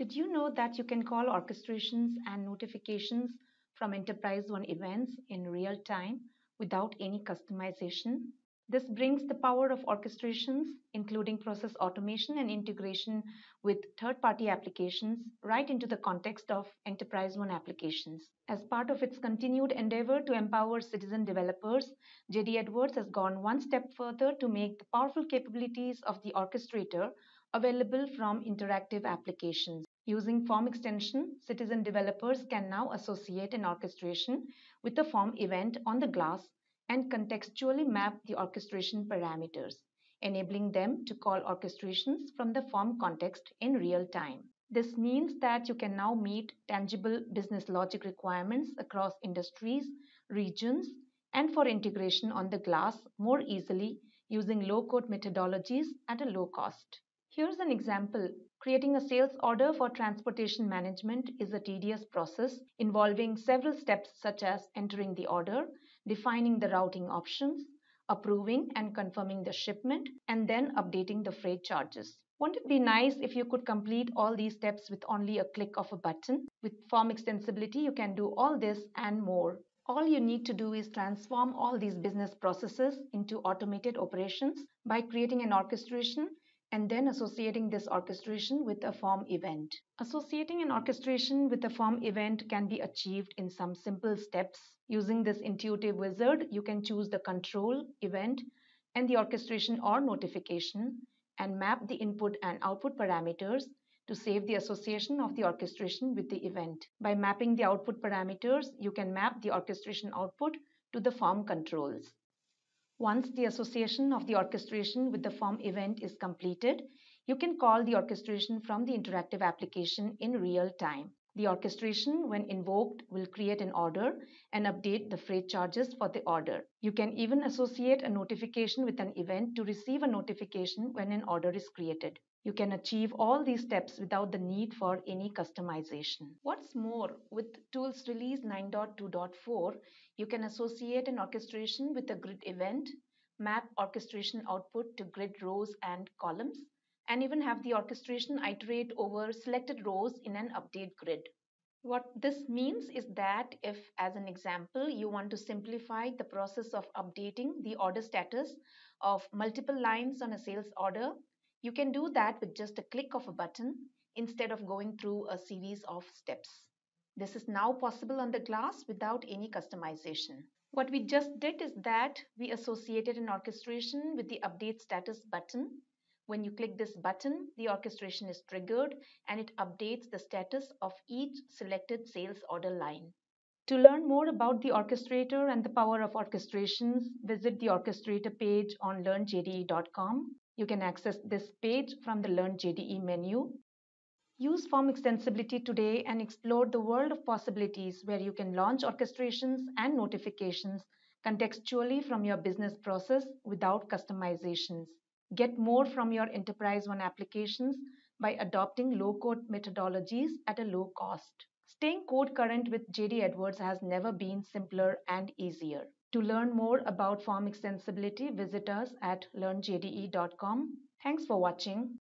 Did you know that you can call orchestrations and notifications from Enterprise One events in real time without any customization? This brings the power of orchestrations, including process automation and integration with third party applications, right into the context of Enterprise One applications. As part of its continued endeavor to empower citizen developers, JD Edwards has gone one step further to make the powerful capabilities of the orchestrator available from interactive applications. Using form extension, citizen developers can now associate an orchestration with a form event on the glass and contextually map the orchestration parameters, enabling them to call orchestrations from the form context in real time. This means that you can now meet tangible business logic requirements across industries, regions, and for integration on the glass more easily using low code methodologies at a low cost. Here's an example. Creating a sales order for transportation management is a tedious process involving several steps such as entering the order, defining the routing options, approving and confirming the shipment, and then updating the freight charges. Won't it be nice if you could complete all these steps with only a click of a button? With form extensibility, you can do all this and more. All you need to do is transform all these business processes into automated operations by creating an orchestration and then associating this orchestration with a form event. Associating an orchestration with a form event can be achieved in some simple steps. Using this intuitive wizard, you can choose the control, event, and the orchestration or notification and map the input and output parameters to save the association of the orchestration with the event. By mapping the output parameters, you can map the orchestration output to the form controls. Once the association of the orchestration with the form event is completed, you can call the orchestration from the interactive application in real time. The orchestration, when invoked, will create an order and update the freight charges for the order. You can even associate a notification with an event to receive a notification when an order is created. You can achieve all these steps without the need for any customization. What's more, with Tools Release 9.2.4, you can associate an orchestration with a grid event, map orchestration output to grid rows and columns, and even have the orchestration iterate over selected rows in an update grid. What this means is that if, as an example, you want to simplify the process of updating the order status of multiple lines on a sales order, you can do that with just a click of a button instead of going through a series of steps. This is now possible on the glass without any customization. What we just did is that we associated an orchestration with the update status button. When you click this button, the orchestration is triggered and it updates the status of each selected sales order line. To learn more about the orchestrator and the power of orchestrations, visit the orchestrator page on learnjde.com. You can access this page from the Learn JDE menu. Use form extensibility today and explore the world of possibilities where you can launch orchestrations and notifications contextually from your business process without customizations. Get more from your Enterprise One applications by adopting low code methodologies at a low cost. Staying code current with JD Edwards has never been simpler and easier. To learn more about form extensibility, visit us at learnjde.com. Thanks for watching.